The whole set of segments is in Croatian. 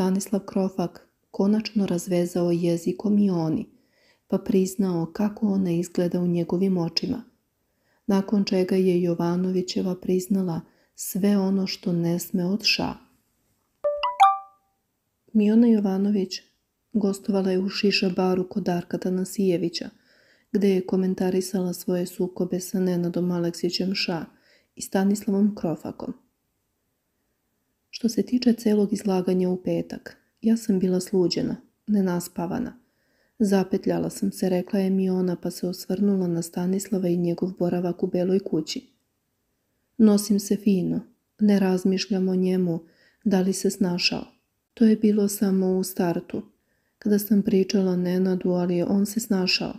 Stanislav Krofak konačno razvezao jezikom i oni, pa priznao kako ona izgleda u njegovim očima. Nakon čega je Jovanovićeva priznala sve ono što ne sme od ša. Miona Jovanović gostovala je u Šiša baru kod Darka Tanasijevića, gde je komentarisala svoje sukobe sa Nenadom Aleksićem Ša i Stanislavom Krofakom. Što se tiče celog izlaganja u petak, ja sam bila sluđena, nenaspavana. Zapetljala sam se, rekla je mi ona, pa se osvrnula na Stanislava i njegov boravak u beloj kući. Nosim se fino, ne razmišljam o njemu, da li se snašao. To je bilo samo u startu, kada sam pričala Nenadu, ali on se snašao.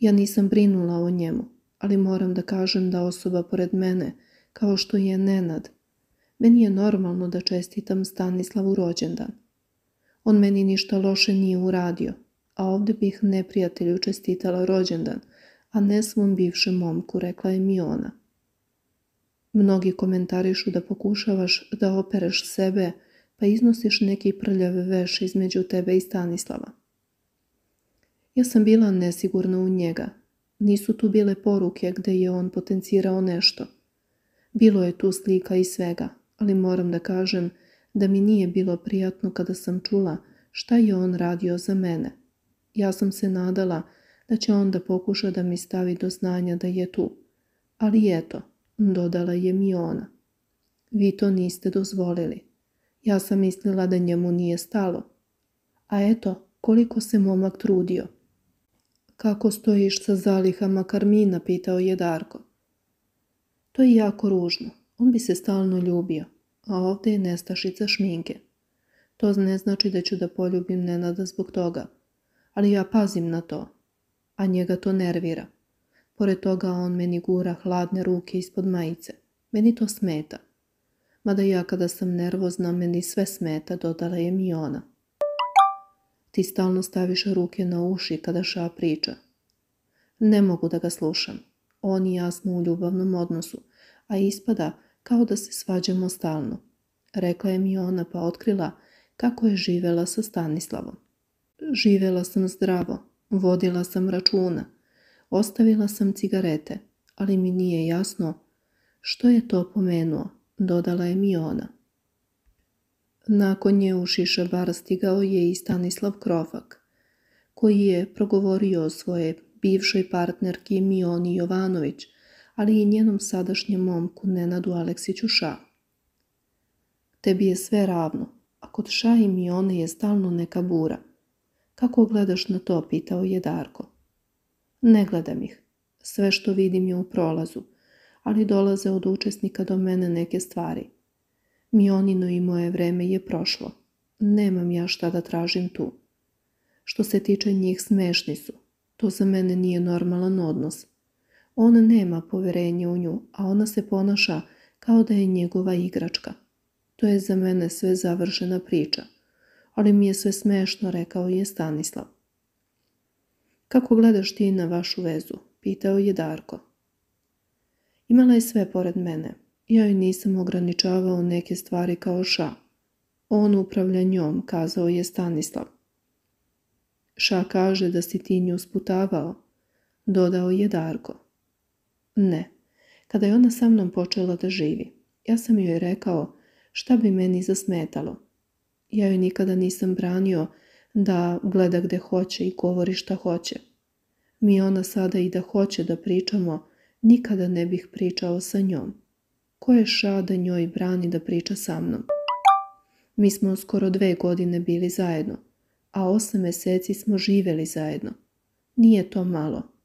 Ja nisam brinula o njemu, ali moram da kažem da osoba pored mene, kao što je Nenad, meni je normalno da čestitam Stanislavu rođendan. On meni ništa loše nije uradio, a ovdje bih neprijatelju čestitala rođendan, a ne svom bivšem momku, rekla je Miona. Mnogi komentarišu da pokušavaš da opereš sebe, pa iznosiš neki prljave veš između tebe i Stanislava. Ja sam bila nesigurna u njega. Nisu tu bile poruke gdje je on potencirao nešto. Bilo je tu slika i svega, ali moram da kažem da mi nije bilo prijatno kada sam čula šta je on radio za mene. Ja sam se nadala da će onda pokuša da mi stavi do znanja da je tu. Ali eto, dodala je mi ona. Vi to niste dozvolili. Ja sam mislila da njemu nije stalo. A eto, koliko se momak trudio. Kako stojiš sa zalihama karmina, pitao je Darko. To je jako ružno. On bi se stalno ljubio, a ovdje je nestašica šminke. To ne znači da ću da poljubim Nenada zbog toga, ali ja pazim na to, a njega to nervira. Pored toga on meni gura hladne ruke ispod majice. Meni to smeta. Mada ja kada sam nervozna, meni sve smeta, dodala je mi ona. Ti stalno staviš ruke na uši kada ša priča. Ne mogu da ga slušam. On i ja smo u ljubavnom odnosu, a ispada kao da se svađamo stalno. Rekla je mi ona pa otkrila kako je živela sa Stanislavom. Živela sam zdravo, vodila sam računa, ostavila sam cigarete, ali mi nije jasno što je to pomenuo, dodala je mi ona. Nakon nje u Šiša bar stigao je i Stanislav Krofak, koji je progovorio o svoje bivšoj partnerki Mioni Jovanović, ali i njenom sadašnjem momku Nenadu Aleksiću Ša. Tebi je sve ravno, a kod Ša i Mione je stalno neka bura. Kako gledaš na to, pitao je Darko. Ne gledam ih. Sve što vidim je u prolazu, ali dolaze od učesnika do mene neke stvari. Mionino i moje vreme je prošlo. Nemam ja šta da tražim tu. Što se tiče njih smešni su. To za mene nije normalan odnos. On nema poverenja u nju, a ona se ponaša kao da je njegova igračka. To je za mene sve završena priča. Ali mi je sve smešno, rekao je Stanislav. Kako gledaš ti na vašu vezu? Pitao je Darko. Imala je sve pored mene. Ja joj nisam ograničavao neke stvari kao ša. On upravlja njom, kazao je Stanislav. Ša kaže da si ti nju sputavao, dodao je Darko. Ne, kada je ona sa mnom počela da živi, ja sam joj rekao šta bi meni zasmetalo. Ja joj nikada nisam branio da gleda gde hoće i govori šta hoće. Mi ona sada i da hoće da pričamo, nikada ne bih pričao sa njom. Ko je ša da njoj brani da priča sa mnom? Mi smo skoro dve godine bili zajedno, a osam mjeseci smo živjeli zajedno. Nije to malo.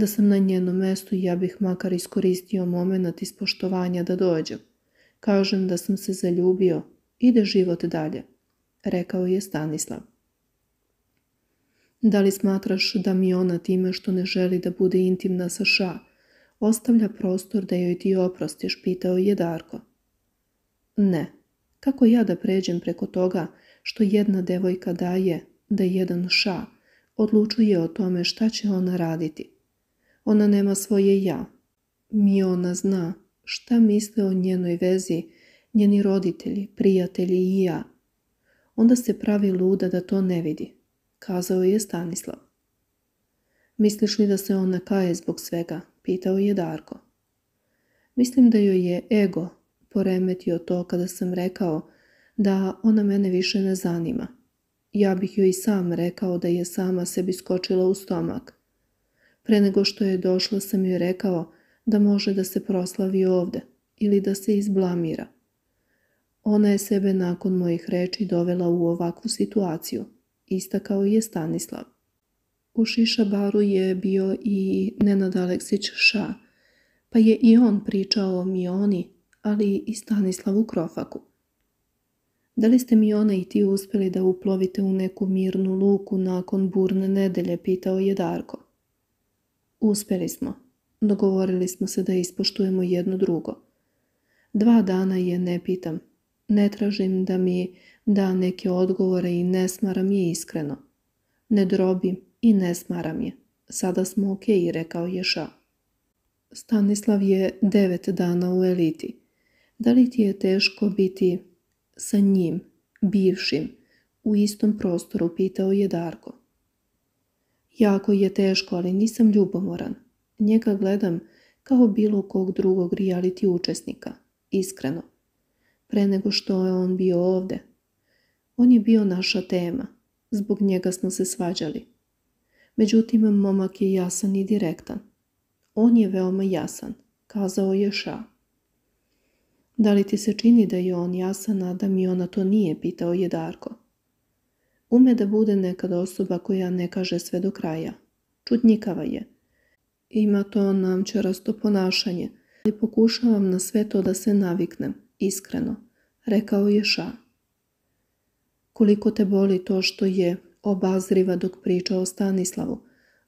Da sam na njenom mestu ja bih makar iskoristio moment ispoštovanja da dođem. Kažem da sam se zaljubio, ide život dalje, rekao je Stanislav. Da li smatraš da mi ona time što ne želi da bude intimna sa ša, ostavlja prostor da joj ti oprostiš, pitao je Darko. Ne, kako ja da pređem preko toga što jedna devojka daje da jedan ša odlučuje o tome šta će ona raditi. Ona nema svoje ja. Mi ona zna šta misle o njenoj vezi njeni roditelji, prijatelji i ja. onda se pravi luda da to ne vidi, kazao je Stanislav. Misliš li da se ona kaje zbog svega? pitao je Darko. Mislim da joj je ego poremetio to kada sam rekao da ona mene više ne zanima. Ja bih joj i sam rekao da je sama sebi skočila u stomak. Pre nego što je došla sam joj rekao da može da se proslavi ovde ili da se izblamira. Ona je sebe nakon mojih reči dovela u ovakvu situaciju, istakao je Stanislav. U Šiša baru je bio i Nenad Aleksić Ša, pa je i on pričao o Mioni, ali i Stanislavu Krofaku. Da li ste Miona i ti uspjeli da uplovite u neku mirnu luku nakon burne nedelje, pitao je Darko. Uspjeli smo. Dogovorili smo se da ispoštujemo jedno drugo. Dva dana je ne pitam. Ne tražim da mi da neke odgovore i ne smaram je iskreno. Ne drobim i ne smaram je. Sada smo ok, rekao je Ša. Stanislav je devet dana u eliti. Da li ti je teško biti sa njim, bivšim, u istom prostoru, pitao je Darko. Jako je teško, ali nisam ljubomoran. Njega gledam kao bilo kog drugog reality učesnika, iskreno. Pre nego što je on bio ovde. On je bio naša tema, zbog njega smo se svađali. Međutim, momak je jasan i direktan. On je veoma jasan, kazao je Ša. Da li ti se čini da je on jasan, a da mi ona to nije, pitao je Darko. Ume da bude nekad osoba koja ne kaže sve do kraja. Čudnjikava je. Ima to namčarasto ponašanje, ali pokušavam na sve to da se naviknem, iskreno, rekao je Ša. Koliko te boli to što je obazriva dok priča o Stanislavu,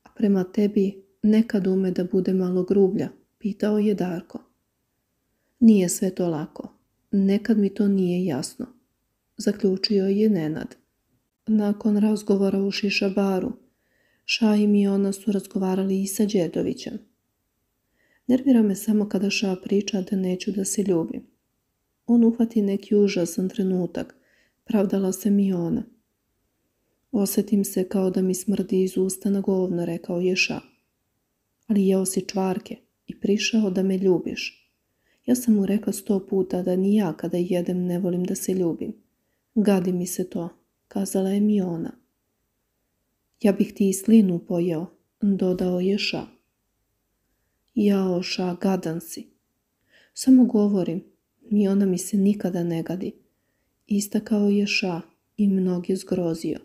a prema tebi nekad ume da bude malo grublja, pitao je Darko. Nije sve to lako. Nekad mi to nije jasno. Zaključio je Nenad. Nakon razgovora u Šišabaru, Ša i Miona su razgovarali i sa Đedovićem. Nervira me samo kada Ša priča da neću da se ljubim. On uhvati neki užasan trenutak, pravdala se Miona. Osjetim se kao da mi smrdi iz usta na govno, rekao je Ša. Ali jeo si čvarke i prišao da me ljubiš. Ja sam mu rekla sto puta da ni ja kada jedem ne volim da se ljubim. Gadi mi se to, kazala je Miona. Ja bih ti i slinu pojeo, dodao je Ša. Jao, Ša, gadan si. Samo govorim, Miona mi se nikada ne gadi. Istakao je Ša i mnogi zgrozio.